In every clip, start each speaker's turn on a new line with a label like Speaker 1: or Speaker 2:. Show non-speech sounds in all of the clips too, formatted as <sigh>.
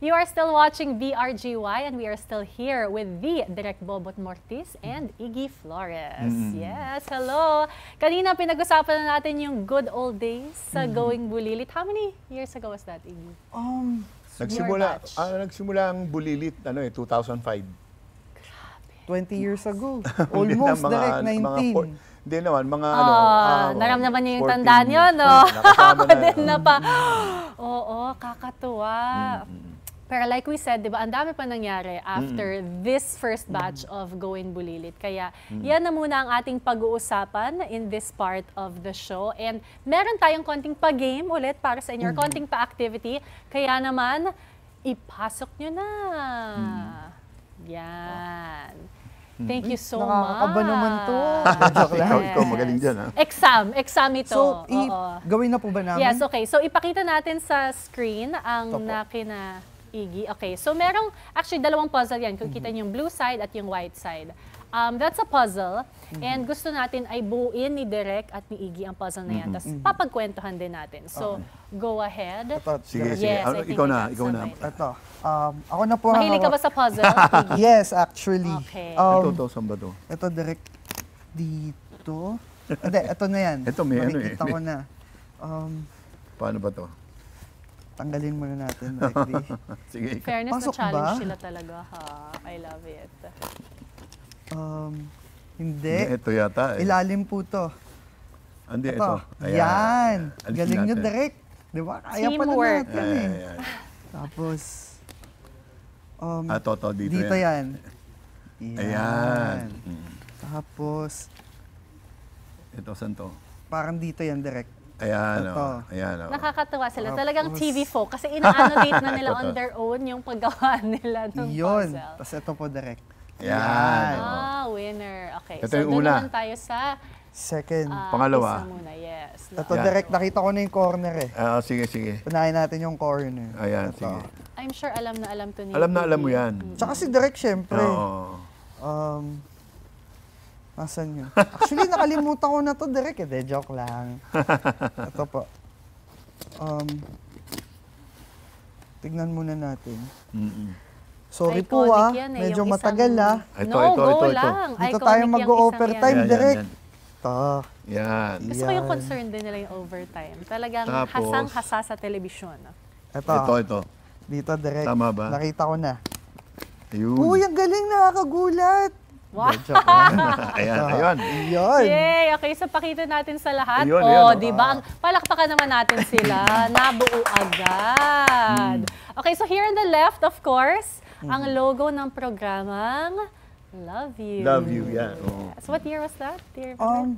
Speaker 1: You are still watching VRGY and we are still here with the Direk Bobot Mortis and Iggy Flores. Yes, hello. Kanina pinag-usapan na natin yung good old days sa Going Bulilit. How many years ago was that, Iggy?
Speaker 2: Um,
Speaker 3: Nagsimula, ah, nagsimula ang bulilit, ano eh, 2005.
Speaker 2: 20 years ago. <laughs> Almost,
Speaker 3: mga-
Speaker 2: direct
Speaker 3: mga
Speaker 2: 19.
Speaker 3: four- Hindi naman, mga ano.
Speaker 1: Ah,
Speaker 3: ah,
Speaker 1: naramdaman niyo yung
Speaker 3: 14
Speaker 1: tandaan niyo, no?
Speaker 3: Nakasama
Speaker 1: Ako <laughs> din na pa. <gasps> Oo, kakatuwa. Pero like we said, di ba, ang dami pa nangyari after this first batch of Going Bulilit. Kaya yan na muna ang ating pag-uusapan in this part of the show. And meron tayong konting pa-game ulit para sa inyo, or konting pa-activity. Kaya naman, ipasok nyo na. Yan. Thank you so much.
Speaker 2: Nakakakaba naman to.
Speaker 3: Joke lang. Ikaw, ikaw, magaling dyan, ha?
Speaker 1: Exam. Exam ito.
Speaker 2: So, i-
Speaker 1: Oo.
Speaker 2: gawin na po ba namin?
Speaker 1: Yes, okay. So, ipakita natin sa screen ang nakina Iggy. Okay, so merong, actually, dalawang puzzle yan. Kung kita
Speaker 2: Mhm.
Speaker 1: niyo yung blue side at yung white side. Um, that's a puzzle.
Speaker 2: Mhm.
Speaker 1: And gusto natin ay buuin ni Derek at ni Iggy ang puzzle na yan. Tapos papagkwentuhan din natin. So, go ahead.
Speaker 2: Mhm. Ito,
Speaker 3: Sige, sige.
Speaker 1: Yes,
Speaker 3: Ano,
Speaker 1: I
Speaker 3: ikaw na, ikaw na.
Speaker 2: Ito. Um, ako na po
Speaker 1: Mahilig ka ba
Speaker 2: hawak-
Speaker 1: sa puzzle, Iggy? <laughs>
Speaker 2: Yes, actually.
Speaker 1: Okay.
Speaker 3: Ito,
Speaker 2: Um,
Speaker 3: ito, saan ba to?
Speaker 2: ito direct dito. Hindi, ito na yan.
Speaker 3: Ito, may ano eh.
Speaker 2: Makikita ko na. Um,
Speaker 3: Paano ba to?
Speaker 2: Tanggalin muna natin directly. <laughs>
Speaker 3: Sige.
Speaker 1: Fairness
Speaker 2: Pasok
Speaker 1: na challenge
Speaker 2: ba?
Speaker 1: sila talaga, ha? I love it.
Speaker 2: Um,
Speaker 3: Hindi,
Speaker 2: hindi.
Speaker 3: ito yata eh.
Speaker 2: Ilalim po to.
Speaker 3: Hindi,
Speaker 2: Ito.
Speaker 3: ito.
Speaker 2: Yan.
Speaker 3: Alisin
Speaker 2: Galing nyo direct. Di ba? Kaya pala
Speaker 1: Teamwork.
Speaker 2: natin
Speaker 3: Ayan,
Speaker 2: eh.
Speaker 3: ayan, ayan.
Speaker 2: Tapos, um,
Speaker 3: Ah, to, to, dito,
Speaker 2: dito
Speaker 3: yan.
Speaker 2: yan.
Speaker 3: Ayan. Mm.
Speaker 2: Tapos,
Speaker 3: Ito, saan to?
Speaker 2: parang dito yan direct.
Speaker 3: Ayan, oh. Ayan, oh.
Speaker 1: Nakakatuwa sila.
Speaker 2: Tapos-
Speaker 1: Talagang TV folk. Kasi ina-annotate na nila <laughs> on their own yung paggawa <laughs> nila ng
Speaker 2: Yun.
Speaker 1: puzzle.
Speaker 2: Tapos ito po direct.
Speaker 3: Ayan. oh.
Speaker 1: Ah, winner. Okay.
Speaker 3: Ito
Speaker 1: so,
Speaker 3: yung
Speaker 1: doon
Speaker 3: una.
Speaker 1: naman tayo sa
Speaker 2: Second.
Speaker 1: ah,
Speaker 3: Pangalawa.
Speaker 1: isa muna. Yes.
Speaker 2: ito
Speaker 3: Yan.
Speaker 2: direct. Nakita ko na yung corner eh.
Speaker 3: Ah, sige, sige.
Speaker 2: Unahin natin yung corner.
Speaker 3: Ayan,
Speaker 2: Ito.
Speaker 3: sige.
Speaker 1: I'm sure alam na alam to ni
Speaker 3: Alam na alam mo yan.
Speaker 2: Tsaka si direct syempre.
Speaker 3: Oo.
Speaker 2: Um, Nasaan yun? Actually, nakalimutan ko na to direct eh. De, joke lang. <laughs> Ito po. Um, tignan muna natin.
Speaker 3: Mm-mm.
Speaker 2: Sorry po ah.
Speaker 1: yan eh,
Speaker 2: Medyo
Speaker 1: yung
Speaker 2: matagal
Speaker 1: isang-
Speaker 2: ah.
Speaker 3: Ito,
Speaker 1: no,
Speaker 3: ito,
Speaker 1: go
Speaker 3: ito, ito.
Speaker 1: lang.
Speaker 2: Dito
Speaker 1: Iconic
Speaker 2: tayo mag-overtime direct.
Speaker 3: yan,
Speaker 2: Ito.
Speaker 3: Yan.
Speaker 1: Gusto ko yung concern din nila yung overtime. Talagang
Speaker 3: Tapos-
Speaker 1: hasang-hasa sa telebisyon.
Speaker 2: Ito.
Speaker 3: Ito, ito.
Speaker 2: Dito direct.
Speaker 3: Tama ba?
Speaker 2: Nakita ko na.
Speaker 3: Ayun.
Speaker 2: Uy, ang galing nakakagulat.
Speaker 1: Wow!
Speaker 2: Lang. <laughs>
Speaker 3: Ayan, ayun.
Speaker 2: Yun.
Speaker 1: Yay! Okay, so pakita natin sa lahat.
Speaker 3: Ayun,
Speaker 1: oh,
Speaker 3: oh.
Speaker 1: di ba? Palakpakan naman natin sila. <laughs> Nabuo agad. Okay, so here on the left, of course, ang logo ng programang Love You.
Speaker 3: Love you, yan. oo.
Speaker 1: So what year was that? You
Speaker 2: Um.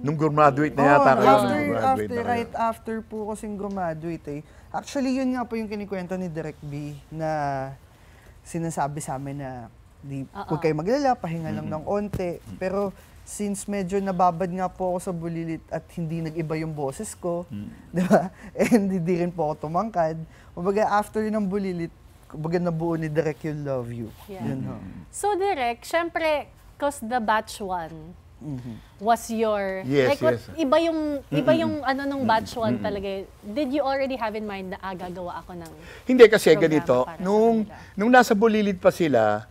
Speaker 3: Nung graduate na
Speaker 2: Oh,
Speaker 3: yata kayo.
Speaker 2: after, after,
Speaker 3: na kayo.
Speaker 2: right after po kasing graduate eh. Actually, yun nga po yung kinikwento ni Direct B na sinasabi sa amin na di,
Speaker 1: Oo.
Speaker 2: huwag kayo maglala, pahinga lang ng onte. Pero since medyo nababad nga po ako sa bulilit at hindi nag-iba yung boses ko, di ba? <laughs> And hindi rin po ako tumangkad. Kumbaga, after ng bulilit, kumbaga nabuo ni Direct yung Love You.
Speaker 1: Yeah.
Speaker 2: Yun ho.
Speaker 1: So direct, syempre, cause the batch one was your...
Speaker 3: Yes,
Speaker 1: like, what-
Speaker 3: yes.
Speaker 1: Iba yung, iba yung ano nung batch one talaga. eh. Did you already have in mind na ah, gagawa ako ng...
Speaker 3: Hindi kasi ganito, nung nung nasa Bulilit pa sila,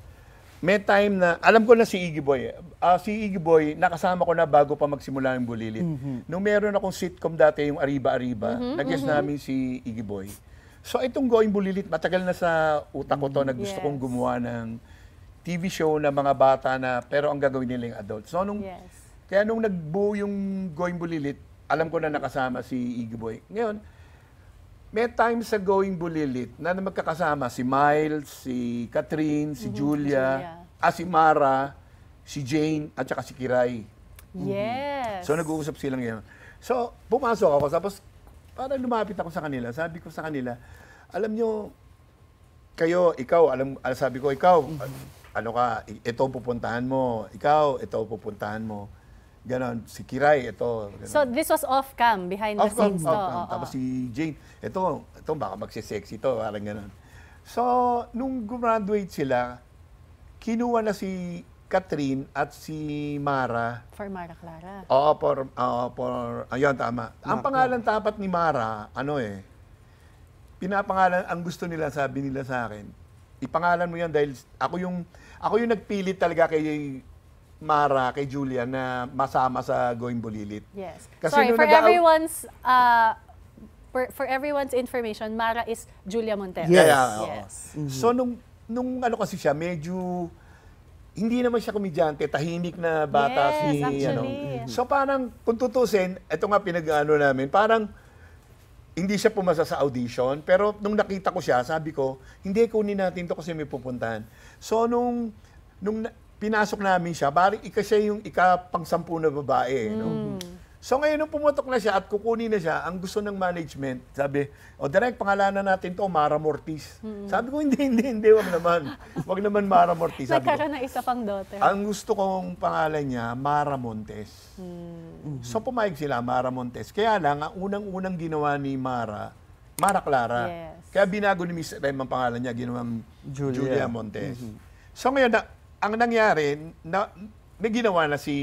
Speaker 3: may time na alam ko na si Iggy Boy. Ah, si Iggy Boy nakasama ko na bago pa magsimula ng Bulilit. Nung meron akong sitcom dati yung Ariba Ariba, nag-guest namin si Iggy Boy. So itong Going Bulilit, matagal na sa utak ko to na gusto
Speaker 1: Yes.
Speaker 3: kong gumawa ng TV show na mga bata na pero ang gagawin nila yung adult. So nung
Speaker 1: Yes.
Speaker 3: kaya nung nagbuo yung Going Bulilit, alam ko na nakasama si Iggy Boy. Ngayon, may time sa Going Bulilit na magkakasama si Miles, si Catherine, si Julia,
Speaker 1: Julia.
Speaker 3: ah, si Mara, si Jane, at saka si Kiray.
Speaker 1: Yes.
Speaker 3: So nag-uusap sila ngayon. So pumasok ako, tapos para lumapit ako sa kanila, sabi ko sa kanila, alam nyo, kayo, ikaw, alam, ah, sabi ko, ikaw, ano ka, ito pupuntahan mo, ikaw, ito pupuntahan mo. Ganon, si Kiray, ito. ganon.
Speaker 1: So this was off-cam, behind the
Speaker 3: Off cam,
Speaker 1: scenes
Speaker 3: off
Speaker 1: to.
Speaker 3: cam.
Speaker 1: oo.
Speaker 3: Tapos si Jane, ito, ito baka magsisexy to, parang gano'n. So, nung graduate sila, kinuha na si Catherine at si Mara.
Speaker 1: For Mara Clara.
Speaker 3: Oo, for, oo, for, ayun, tama. Ang pangalan tapat ni Mara, ano eh, pinapangalan, ang gusto nila, sabi nila sa akin, ipangalan mo yan dahil ako yung, ako yung nagpilit talaga kay Mara, kay Julia na masama sa Going Bulilit.
Speaker 1: Yes.
Speaker 3: Kasi
Speaker 1: Sorry, for everyone's uh, for, for everyone's information, Mara is Julia Montero.
Speaker 2: Yes.
Speaker 3: Oo.
Speaker 1: Yes.
Speaker 3: So nung nung ano kasi siya, medyo hindi naman siya komedyante, tahimik na bata
Speaker 1: Yes,
Speaker 3: si ano.
Speaker 1: actually.
Speaker 3: So parang kung tutusin, ito nga pinag-ano namin, parang hindi siya pumasa sa audition, pero nung nakita ko siya, sabi ko, hindi kunin natin to kasi may pupuntahan. So nung nung pinasok namin siya, bari ika siya yung ika pang sampu na babae, no? So ngayon nung pumutok na siya at kukunin na siya, ang gusto ng management, sabi, o direct pangalanan natin to Mara Mortis. Sabi ko, hindi, hindi, hindi, wag naman. Wag naman Mara Mortis. Sabi ko,
Speaker 1: Nagkaroon ng isa pang daughter.
Speaker 3: ang gusto kong pangalan niya, Mara Montes. So pumayag sila, Mara Montes. Kaya lang, ang unang-unang ginawa ni Mara, Mara Clara.
Speaker 1: Yes.
Speaker 3: Kaya binago ni Miss Rem ang pangalan niya, ginawang Julia,
Speaker 2: Julia.
Speaker 3: Montes. So ngayon, na, ang nangyari, na, may ginawa na si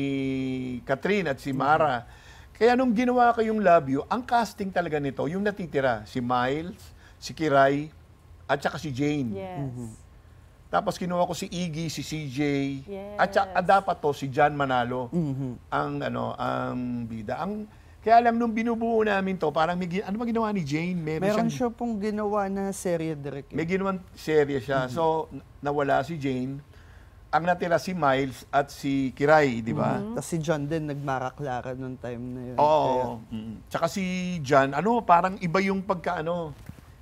Speaker 3: Catherine at si Mara. Kaya nung ginawa ko yung Love You, ang casting talaga nito, yung natitira, si Miles, si Kiray, at saka si Jane.
Speaker 1: Yes.
Speaker 3: Tapos kinuha ko si Iggy, si CJ,
Speaker 1: Yes.
Speaker 3: at saka dapat to si John Manalo. Ang ano, ang bida. Ang kaya lang nung binubuo namin to, parang may, ano ba ginawa ni Jane? Meron,
Speaker 2: Meron
Speaker 3: siyang,
Speaker 2: siya pong ginawa na serye direct.
Speaker 3: may ginawang serye siya. So n- nawala si Jane. Ang natira si Miles at si Kiray, di ba?
Speaker 2: Tapos si John din nagmaraklara nung time na yun.
Speaker 3: Oo.
Speaker 2: Kaya-
Speaker 3: Mm. Tsaka si John, ano, parang iba yung pagkaano.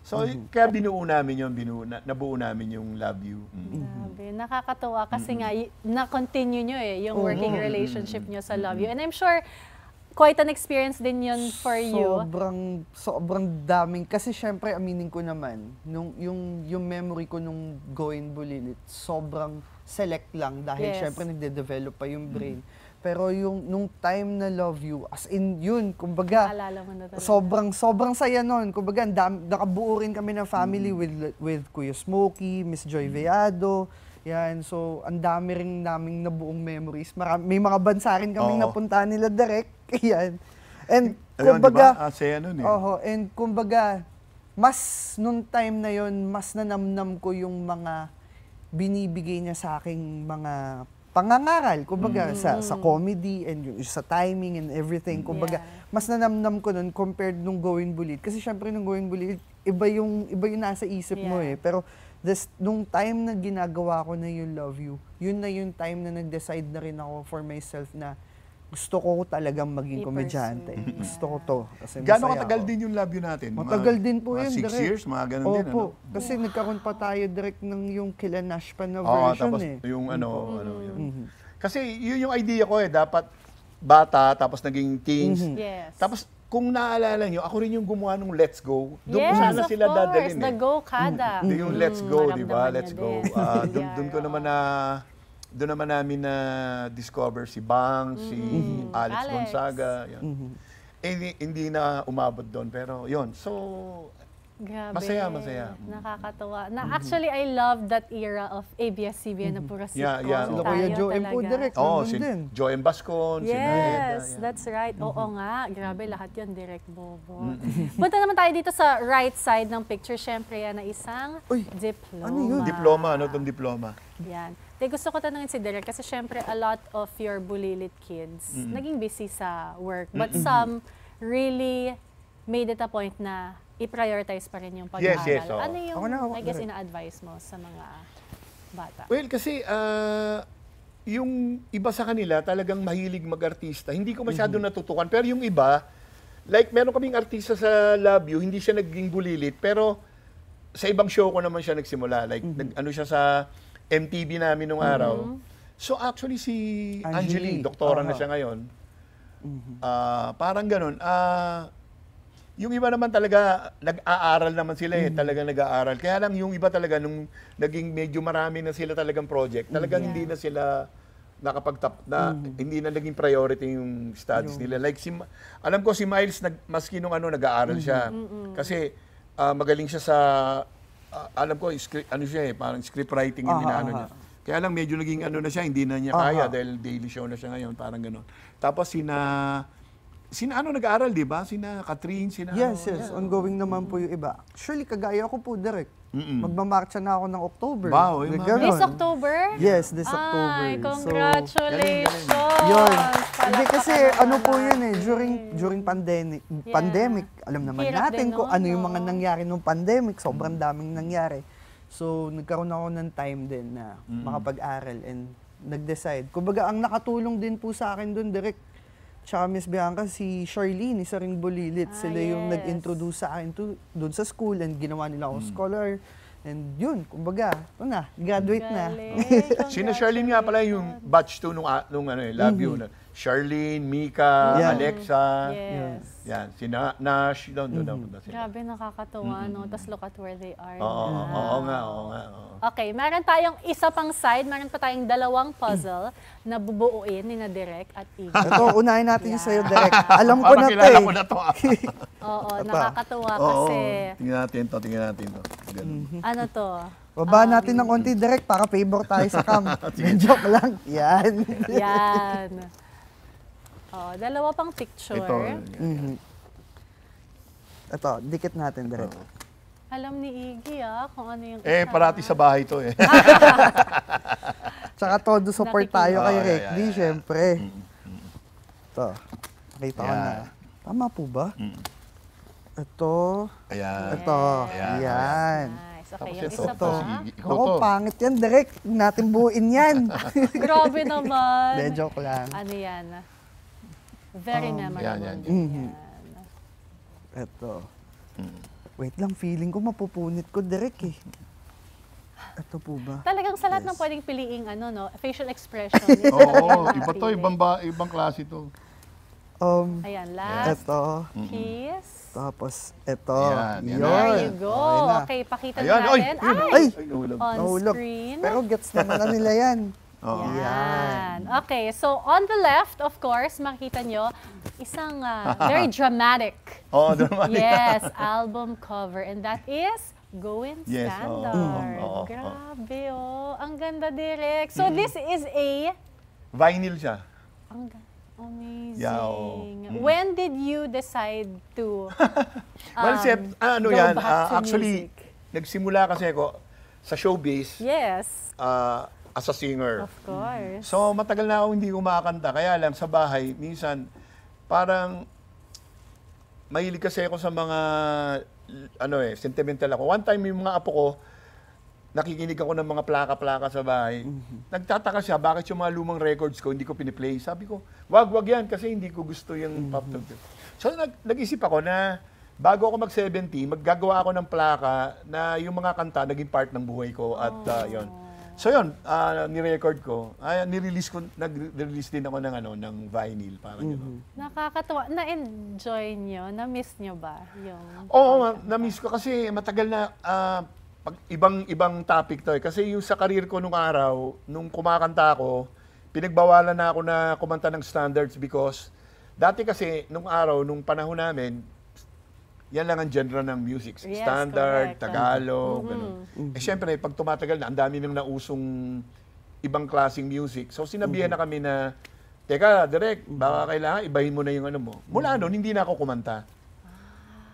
Speaker 3: So, kaya binuo namin yung binuo, na, nabuo namin yung Love You. Mm.
Speaker 1: Grabe, nakakatuwa kasi nga y- na-continue nyo eh, yung working relationship nyo sa Love You. And I'm sure quite an experience din yun for you.
Speaker 2: Sobrang, sobrang daming. Kasi syempre, aminin ko naman, nung, yung, yung memory ko nung Going Bulilit, sobrang select lang dahil
Speaker 1: Yes.
Speaker 2: syempre nagde-develop pa yung brain. Pero yung nung time na Love You, as in yun, kumbaga,
Speaker 1: Naalala mo na talaga.
Speaker 2: sobrang sobrang saya nun. Kumbaga, dam, nakabuo rin kami ng family with with Kuya Smokey, Miss Joy Veado. Yan, so ang dami rin naming nabuong memories. Marami, may mga bansa rin kaming
Speaker 3: Oo.
Speaker 2: napuntahan nila direct. <laughs> Yan. And
Speaker 3: Ayun,
Speaker 2: kumbaga,
Speaker 3: di ba? Ah, saya nun eh.
Speaker 2: Oho, and kumbaga, mas nung time na yon mas nanamnam ko yung mga binibigay niya sa aking mga pangangaral. Kumbaga, sa, sa comedy and yung, sa timing and everything. Kumbaga,
Speaker 1: Yeah.
Speaker 2: mas nanamnam ko nun compared nung Going Bulit. Kasi syempre nung Going Bulit, iba yung, iba yung nasa isip mo
Speaker 1: Yeah.
Speaker 2: eh. Pero this, nung time na ginagawa ko na yung Love You, yun na yung time na nag-decide na rin ako for myself na gusto ko talagang maging komedyante. Gusto ko to. Kasi
Speaker 3: Gano'ng katagal
Speaker 2: ako.
Speaker 3: din yung love you natin? Mga-
Speaker 2: Matagal din po
Speaker 3: mga
Speaker 2: yun.
Speaker 3: Six
Speaker 2: direct.
Speaker 3: years, mga ganun
Speaker 2: Opo.
Speaker 3: din, ano?
Speaker 2: Kasi nagkaroon pa tayo direct ng yung kila Nash pa na
Speaker 3: Oo,
Speaker 2: version
Speaker 3: tapos
Speaker 2: eh.
Speaker 3: yung ano, ano yun.
Speaker 2: Mhm.
Speaker 3: Kasi yun yung idea ko eh, dapat bata, tapos naging teens.
Speaker 2: Mhm.
Speaker 1: Yes.
Speaker 3: Tapos kung naalala nyo, ako rin yung gumawa ng Let's Go. Doon ko
Speaker 1: yes,
Speaker 3: sana
Speaker 1: of
Speaker 3: sila
Speaker 1: course.
Speaker 3: dadalhin
Speaker 1: The
Speaker 3: eh.
Speaker 1: Go Kada.
Speaker 3: Doon yung Let's Go, di ba? Let's Go. Ah, <laughs> doon,
Speaker 1: Yeah,
Speaker 3: doon ko naman na doon naman namin na discover si Bang, si Alex,
Speaker 1: Alex.
Speaker 3: Gonzaga. Yan.
Speaker 2: Mhm.
Speaker 3: Eh, hindi, hindi na umabot doon, pero yon So,
Speaker 1: Grabe.
Speaker 3: Masaya, masaya.
Speaker 1: Nakakatuwa. Na actually, I love that era of ABS-CBN na puro
Speaker 3: Yeah,
Speaker 1: sitcom
Speaker 3: yeah.
Speaker 2: Sila
Speaker 3: Oo.
Speaker 2: Kuya
Speaker 1: tayo
Speaker 2: Joe M. po
Speaker 1: talaga.
Speaker 2: direct.
Speaker 3: oh,
Speaker 2: nandun
Speaker 3: si
Speaker 2: din.
Speaker 3: Joem Bascon, si.
Speaker 1: Yes,
Speaker 3: yan.
Speaker 1: that's right. Oo
Speaker 3: Mm-hmm.
Speaker 1: nga. Grabe, lahat yun direct bobo. Punta naman tayo dito sa right side ng picture. Siyempre, yan na isang
Speaker 2: Uy,
Speaker 1: diploma.
Speaker 2: ano yun?
Speaker 3: Diploma, ano itong diploma?
Speaker 1: Yan. Te, gusto ko tanungin si Derek kasi syempre a lot of your Bulilit kids
Speaker 3: Mm-hmm.
Speaker 1: naging busy sa work. But some really made it a point na i-prioritize pa rin yung pag-aaral.
Speaker 3: Yes, yes, oo.
Speaker 1: Ano yung,
Speaker 2: na, ako,
Speaker 1: I guess, ina-advise mo sa mga bata?
Speaker 3: Well, kasi ah, yung iba sa kanila talagang mahilig mag-artista. Hindi ko masyado natutukan. Pero yung iba, like meron kaming artista sa Love You, hindi siya naging bulilit, pero sa ibang show ko naman siya nagsimula. Like, nag, ano siya sa MTV namin nung araw. So actually si
Speaker 2: Angeli.
Speaker 3: Angeli, doktora na siya ngayon. Ah, parang ganun. Ah, yung iba naman talaga, nag-aaral naman sila eh. Talagang nag-aaral. Kaya lang yung iba talaga, nung naging medyo marami na sila talagang project, talagang
Speaker 1: Yeah.
Speaker 3: hindi na sila nakapagtap na hindi na naging priority yung studies nila. Like si Ma- alam ko si Miles nag maski nung ano nag-aaral siya. Kasi ah, magaling siya sa ah, alam ko script, ano siya eh, parang script writing yung
Speaker 2: Aha,
Speaker 3: inaano niya. Kaya lang medyo naging ano na siya, hindi na niya kaya dahil daily show na siya ngayon, parang gano'n. Tapos sina sina ano nag-aaral, di ba? Sina Catherine, sina
Speaker 2: Yes,
Speaker 3: ano,
Speaker 2: yes.
Speaker 3: yeah.
Speaker 2: Ongoing naman po yung iba. Actually, kagaya ko po, direct.
Speaker 3: Mm-mm.
Speaker 2: Magmamarcha na ako ng October.
Speaker 3: Wow, mga-
Speaker 2: ganon.
Speaker 1: This October?
Speaker 2: Yes, this October.
Speaker 1: Ay,
Speaker 2: So,
Speaker 1: congratulations!
Speaker 2: Yun. Hindi kasi ano po yun eh, during during pandemic,
Speaker 1: Yeah.
Speaker 2: pandemic, alam naman
Speaker 1: Hirap
Speaker 2: natin
Speaker 1: din
Speaker 2: kung
Speaker 1: nun,
Speaker 2: ano yung mga
Speaker 1: no?
Speaker 2: nangyari nung pandemic, sobrang daming nangyari. So, nagkaroon ako ng time din na makapag-aral and nag-decide. Kumbaga, ang nakatulong din po sa akin doon, direct, tsaka Miss Bianca, si Charlene, isa ring bulilit.
Speaker 1: Ah,
Speaker 2: Sila yung
Speaker 1: yes.
Speaker 2: nag-introduce sa akin to, doon sa school and ginawa nila akong scholar. And yun, kumbaga, ito na, graduate na. <laughs>
Speaker 3: Sina Charlene nga pala yung batch 2 nung, nung ano, eh, Love You. na- Charlene, Mika,
Speaker 2: Yeah.
Speaker 3: Alexa.
Speaker 1: Yes.
Speaker 3: Yan, sina Nash, doon, doon, doon, doon sila.
Speaker 1: Grabe, nakakatuwa, no? Tapos look at where they are
Speaker 3: Oo, oo,
Speaker 1: now.
Speaker 3: oo nga, oo nga. oo.
Speaker 1: Okay, meron tayong isa pang side, meron pa tayong dalawang puzzle na bubuuin ni na Direk at Iggy.
Speaker 2: Ito, unahin natin yung
Speaker 1: Yeah.
Speaker 2: sa'yo, direct. <laughs> Alam ko na to
Speaker 3: kilala
Speaker 2: eh.
Speaker 3: ko na to. ah. <laughs>
Speaker 1: Oo, nakakatuwa
Speaker 3: Oo,
Speaker 1: kasi,
Speaker 3: tingnan natin to, tingnan natin to. Ganun.
Speaker 1: ano to?
Speaker 2: Baba natin ng konti direct para favor tayo sa cam. <laughs> Joke lang. Yan.
Speaker 1: Yan. Oh, dalawa pang picture.
Speaker 3: Ito.
Speaker 2: Mhm. Ito, dikit natin direct.
Speaker 1: Alam ni Iggy ah, kung ano yung
Speaker 3: Eh, parati sa bahay to eh. <laughs>
Speaker 2: Tsaka todo support
Speaker 1: Nakikinig.
Speaker 2: tayo kay
Speaker 3: Oh, yeah,
Speaker 2: Rick
Speaker 3: yeah,
Speaker 2: D,
Speaker 3: yeah.
Speaker 2: syempre. Ito, nakita ko
Speaker 3: Yeah.
Speaker 2: na. Tama po ba?
Speaker 3: Mm.
Speaker 2: Ito,
Speaker 3: Ayan.
Speaker 2: ito,
Speaker 3: Ayan.
Speaker 2: yan.
Speaker 1: Nice. Okay,
Speaker 3: Tapos
Speaker 1: yung
Speaker 3: ito,
Speaker 1: isa
Speaker 3: ito,
Speaker 1: pa.
Speaker 3: Ikaw
Speaker 2: Ako, pangit yan, direct. Natin buuin yan. <laughs> <laughs>
Speaker 1: Grabe naman.
Speaker 2: De, joke lang.
Speaker 1: Ano yan? Very
Speaker 2: Um,
Speaker 1: memorable.
Speaker 3: yan, yan,
Speaker 2: yan.
Speaker 1: yan.
Speaker 2: Ito.
Speaker 3: Mm.
Speaker 2: Wait lang, feeling ko mapupunit ko direct eh. Ito po ba?
Speaker 1: Talagang sa lahat ng
Speaker 2: Yes.
Speaker 1: pwedeng piliing ano, no, facial expression. <laughs>
Speaker 3: Oo, iba to, ibang, ba, ibang klase to.
Speaker 2: Um,
Speaker 1: Ayan, last
Speaker 2: ito.
Speaker 1: kiss.
Speaker 2: Tapos, ito.
Speaker 3: Ayan, yan.
Speaker 1: There you go.
Speaker 2: Okay na.
Speaker 1: Okay, pakita
Speaker 3: Ayan,
Speaker 1: natin.
Speaker 3: Ayun,
Speaker 1: Ay!
Speaker 2: Ay!
Speaker 3: Ay, nahulog.
Speaker 1: On
Speaker 2: Nahulog.
Speaker 1: screen.
Speaker 2: Pero gets naman na nila yan.
Speaker 3: Oo.
Speaker 1: Yan. Okay, so on the left, of course, makita nyo, isang ah, <laughs> very dramatic,
Speaker 3: Oo, naman.
Speaker 1: yes, <laughs> album cover. And that is Going
Speaker 3: Yes, oo.
Speaker 1: Standard.
Speaker 3: Oo, oo.
Speaker 1: Grabe, oh. Ang ganda, Direk. So this is a...
Speaker 3: Vinyl siya.
Speaker 1: Ang ga- amazing.
Speaker 3: Yeah, oo. Mm.
Speaker 1: When did you decide to <laughs>
Speaker 3: Well,
Speaker 1: um,
Speaker 3: Sep, ano
Speaker 1: go
Speaker 3: yan,
Speaker 1: back
Speaker 3: ah,
Speaker 1: to
Speaker 3: actually,
Speaker 1: music?
Speaker 3: nagsimula kasi ako sa showbiz
Speaker 1: Yes,
Speaker 3: ah, as a singer.
Speaker 1: of course.
Speaker 3: So, matagal na ako hindi kumakanta. Kaya lang, sa bahay, minsan, parang, mahilig kasi ako sa mga, ano eh, sentimental ako. One time, yung mga apo ko, nakikinig ako ng mga plaka-plaka sa bahay. Nagtataka siya, bakit yung mga lumang records ko, hindi ko piniplay. Sabi ko, wag, wag yan, kasi hindi ko gusto yung pop music. So, nag, nag-isip ako na, bago ako mag-70, maggagawa ako ng plaka na yung mga kanta naging part ng buhay ko at uh, yon. So yun, ah, ni-record ko. Ay, ni-release ko, nag-release din ako ng ano, ng vinyl, parang gano'n.
Speaker 1: Nakakatuwa. Na-enjoy nyo? Na-miss nyo ba yung...
Speaker 3: Oo, ma- na-miss ko kasi matagal na ah, pag ibang ibang topic to eh. Kasi yung sa career ko nung araw, nung kumakanta ako, pinagbawalan na ako na kumanta ng standards because dati kasi nung araw, nung panahon namin, yan lang ang genre ng music.
Speaker 1: Yes,
Speaker 3: Standard,
Speaker 1: correct.
Speaker 3: Tagalog, ganun. Eh syempre, pag tumatagal na, ang dami nang nausong ibang klaseng music. So sinabihan na kami na, Teka, direct, baka kailangan ibahin mo na yung ano mo. Mula noon, hindi na ako kumanta.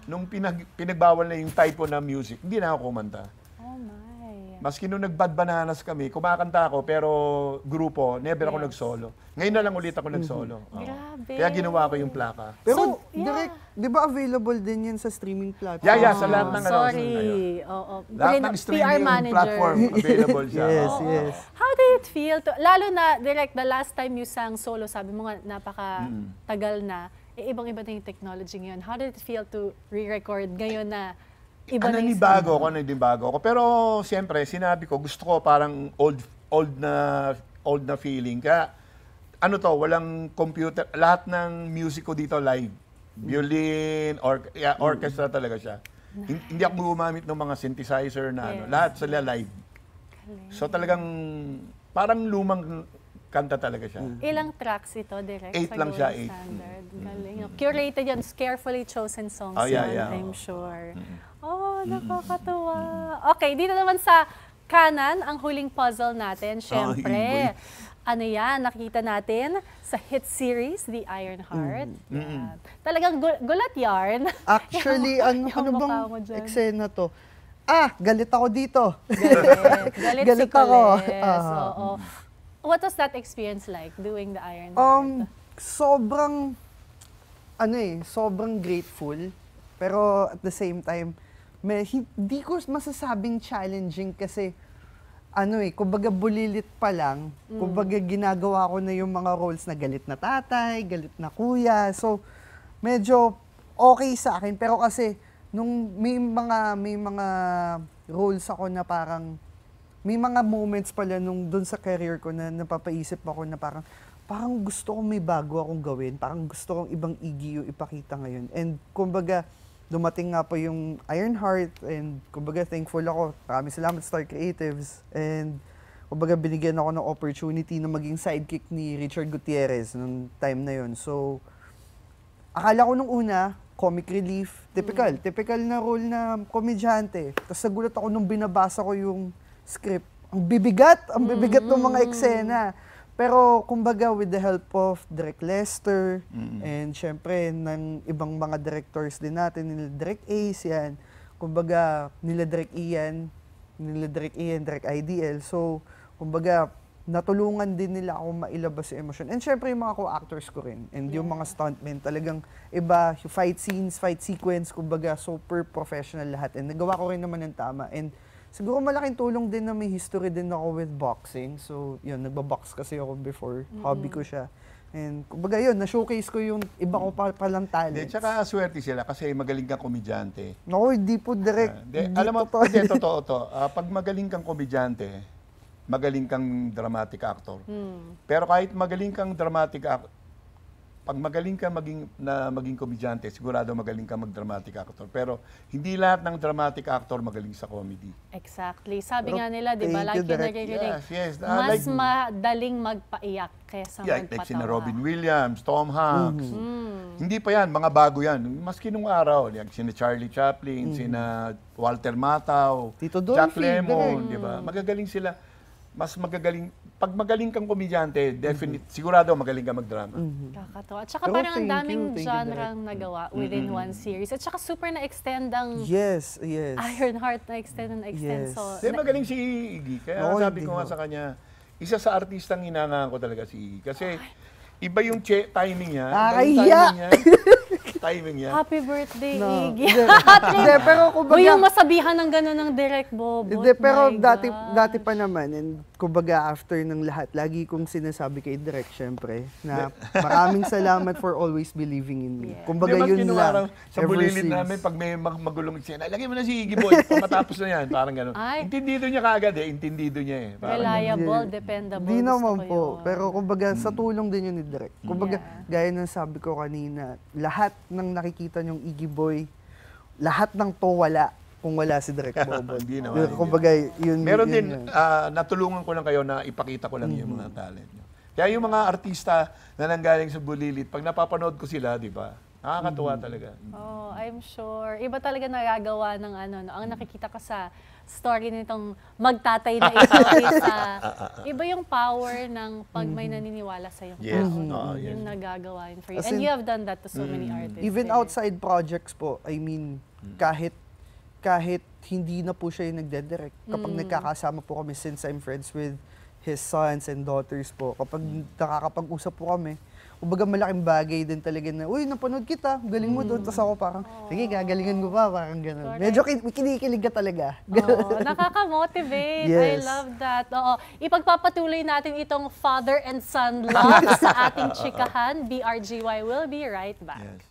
Speaker 3: Nung pinag, pinagbawal na yung typo na music, hindi na ako kumanta.
Speaker 1: Oh my.
Speaker 3: Maski nung nag-bad bananas kami, kumakanta ako, pero grupo, never ako
Speaker 1: Yes.
Speaker 3: nag-solo. Ngayon na lang ulit ako nag-solo. Oo.
Speaker 1: Grabe.
Speaker 3: Kaya ginawa ko yung plaka.
Speaker 2: Pero,
Speaker 1: So, yeah.
Speaker 2: direct, di ba available din yan sa streaming platform?
Speaker 3: Yeah, yeah, sa lahat ng ano,
Speaker 1: Sorry.
Speaker 3: ayun.
Speaker 1: Oo.
Speaker 3: Lahat ng
Speaker 1: PR
Speaker 3: streaming
Speaker 1: manager.
Speaker 3: platform <laughs> available siya.
Speaker 2: Yes,
Speaker 3: Oo.
Speaker 2: yes.
Speaker 1: How did it feel to, lalo na, direct, the last time you sang solo, sabi mo nga, napaka tagal na, eh, ibang-iba na yung technology ngayon. How did it feel to re-record ngayon na iba
Speaker 3: ano
Speaker 1: na
Speaker 3: ni
Speaker 1: yung
Speaker 3: bago ako, ano din bago ako. Pero siyempre, sinabi ko, gusto ko parang old old na old na feeling. Kaya ano to, walang computer. Lahat ng music ko dito live. Violin, or, yeah, orchestra talaga siya. Hin- Hindi ako gumamit ng mga synthesizer na ano.
Speaker 1: Yes.
Speaker 3: Lahat sila live.
Speaker 1: Galing.
Speaker 3: So talagang parang lumang kanta talaga siya.
Speaker 1: Ilang tracks ito, direct?
Speaker 3: Eight
Speaker 1: sa
Speaker 3: lang
Speaker 1: Gold
Speaker 3: siya, eight.
Speaker 1: Standard. Galing. Curated yan, carefully chosen songs
Speaker 3: Oh, yeah,
Speaker 1: yan,
Speaker 3: yeah.
Speaker 1: I'm sure. Oh, nakakatuwa. Okay, dito naman sa kanan, ang huling puzzle natin, syempre. ano yan, nakikita natin sa hit series, The Iron Heart. Yan. Talagang gu- gulat yarn.
Speaker 2: Actually, ano, <laughs>
Speaker 1: Yung
Speaker 2: ano bang eksena to? Ah, galit ako dito.
Speaker 1: Galit. <laughs> Galit,
Speaker 2: Galit
Speaker 1: si
Speaker 2: ako.
Speaker 1: Coles.
Speaker 2: Ah.
Speaker 1: Oo. What was that experience like, doing The Iron Heart?
Speaker 2: Um, sobrang, ano eh, sobrang grateful. Pero at the same time, may, hindi ko masasabing challenging kasi, ano eh, kumbaga bulilit pa lang, kumbaga ginagawa ko na yung mga roles na galit na tatay, galit na kuya. So, medyo okay sa akin. Pero kasi, nung may mga, may mga roles ako na parang, may mga moments pala nung doon sa career ko na napapaisip ako na parang, parang gusto kong may bago akong gawin. Parang gusto kong ibang igi yung ipakita ngayon. And kumbaga, dumating nga po yung Ironheart and kumbaga thankful ako. Maraming salamat Star Creatives. And kumbaga binigyan ako ng opportunity na maging sidekick ni Richard Gutierrez nung time na yon. So, akala ko nung una, comic relief, typical, typical na role na komedyante. Tapos nagulat ako nung binabasa ko yung script. Ang bibigat, ang bibigat ng mga eksena. Pero kumbaga with the help of Direk Lester and syempre ng ibang mga directors din natin, nila Direk Ace yan, kumbaga nila Direk Ian, nila Direk Ian, Direk IDL. So, kumbaga natulungan din nila ako mailabas yung emosyon. And syempre yung mga co-actors ko rin. And yung mga stuntmen, talagang iba, yung fight scenes, fight sequence, kumbaga super professional lahat. And nagawa ko rin naman ng tama. And siguro malaking tulong din na may history din ako with boxing. So, yun, nagbabox kasi ako before. Hobby ko siya. And kumbaga yun, na-showcase ko yung iba ko pa palang
Speaker 3: Hindi,
Speaker 2: talents.
Speaker 3: tsaka swerte sila kasi magaling kang komedyante.
Speaker 2: Naku, hindi po direct.
Speaker 3: Ah, Hindi, alam mo,
Speaker 2: totoo.
Speaker 3: hindi, totoo to. Ah, pag magaling kang komedyante, magaling kang dramatic actor.
Speaker 1: Hmm.
Speaker 3: Pero kahit magaling kang dramatic actor, pag magaling ka maging na maging komedyante, sigurado magaling ka mag-dramatic actor. Pero hindi lahat ng dramatic actor magaling sa comedy.
Speaker 1: Exactly. Sabi
Speaker 2: Pero
Speaker 1: nga nila, di ba, like
Speaker 2: you,
Speaker 1: naririnig,
Speaker 3: Yes, yes. Ah,
Speaker 1: mas
Speaker 3: like-
Speaker 1: madaling magpaiyak kesa
Speaker 3: Yeah, like
Speaker 1: magpatawa.
Speaker 3: sina Robin Williams, Tom Hanks.
Speaker 1: Hmm.
Speaker 3: Hindi pa yan, mga bago yan. Maski nung araw, like sina Charlie Chaplin, sina Walter Matthau,
Speaker 2: Tito
Speaker 3: Jack
Speaker 2: Dolphy,
Speaker 3: Lemmon,
Speaker 2: direct.
Speaker 3: di ba? Magagaling sila. Mas magagaling. Pag magaling kang komedyante, definite, sigurado magaling ka magdrama.
Speaker 1: Kakatawa. At saka
Speaker 2: Pero
Speaker 1: parang ang daming
Speaker 2: you, thank you,
Speaker 1: genre ang nagawa within one series. At saka super na-extend ang
Speaker 2: Yes, yes.
Speaker 1: Ironheart na-extend na extend.
Speaker 2: Yes.
Speaker 1: So,
Speaker 3: Hindi, magaling si Iggy. Kaya
Speaker 2: Oo,
Speaker 3: sabi ko nga
Speaker 2: ho.
Speaker 3: sa kanya, isa sa artistang hinangaan ko talaga si Iggy. Kasi iba yung che- timing niya. Iba yung timing niya. <laughs> timing niya.
Speaker 1: happy birthday,
Speaker 2: No.
Speaker 1: Iggy.
Speaker 2: Hindi, <laughs> pero kumbaga...
Speaker 1: Yung masabihan ng gano'n ng direct Bobo.
Speaker 2: Hindi, pero
Speaker 1: My
Speaker 2: dati
Speaker 1: God.
Speaker 2: dati pa naman, and kumbaga after ng lahat, lagi kong sinasabi kay Direk, syempre, na maraming salamat for always believing in me.
Speaker 1: Yeah.
Speaker 2: Kumbaga yun lang.
Speaker 3: sa bulilit
Speaker 2: since.
Speaker 3: namin, pag may mag magulong eksena, lagay mo na si Iggy Boy, pag <laughs> matapos na yan, parang gano'n. Intindido niya kaagad eh, intindido niya eh. Parang ganun.
Speaker 1: Reliable,
Speaker 2: Yeah.
Speaker 1: dependable.
Speaker 2: Di naman po.
Speaker 1: yun.
Speaker 2: Pero kumbaga, sa tulong din yun ni Direk. Kumbaga, gaya ng sabi ko kanina, lahat ng nakikita niyong Iggy Boy, lahat ng to wala kung wala si Direk <laughs> Bobo.
Speaker 3: Hindi naman, hindi
Speaker 2: kumbaga, yun
Speaker 3: Meron
Speaker 2: yun
Speaker 3: din,
Speaker 2: yun.
Speaker 3: ah, natulungan ko lang kayo na ipakita ko lang yung
Speaker 2: Mm-hmm.
Speaker 3: mga talent nyo. Kaya yung mga artista na nanggaling sa Bulilit, pag napapanood ko sila, di ba, nakakatuwa
Speaker 2: Mm-hmm.
Speaker 3: talaga.
Speaker 1: Oh, I'm sure. Iba talaga nagagawa ng ano, no? ang nakikita ka sa story nitong magtatay na ito <laughs> is ah, iba yung power ng pag may naniniwala sa yung
Speaker 3: Yes.
Speaker 1: tao.
Speaker 3: Oo, yes.
Speaker 1: Yung nagagawa yun for you.
Speaker 2: As
Speaker 1: And
Speaker 2: in-
Speaker 1: you have done that to so many artists.
Speaker 2: Even
Speaker 1: din.
Speaker 2: outside projects po, I mean, kahit kahit hindi na po siya yung nagdedirect. Kapag nagkakasama po kami, since I'm friends with his sons and daughters po, kapag nakakapag-usap po kami, kumbaga malaking bagay din talaga na, uy, napanood kita, galing mo doon. Tapos ako parang, sige, gagalingan ko pa, parang gano'n.
Speaker 1: Correct.
Speaker 2: Medyo kin- kinikilig ka talaga.
Speaker 1: Oo, nakaka-motivate. I
Speaker 2: Yes.
Speaker 1: love that. Oo, ipagpapatuloy natin itong father and son love <laughs> sa ating chikahan. BRGY will be right back.
Speaker 3: Yes.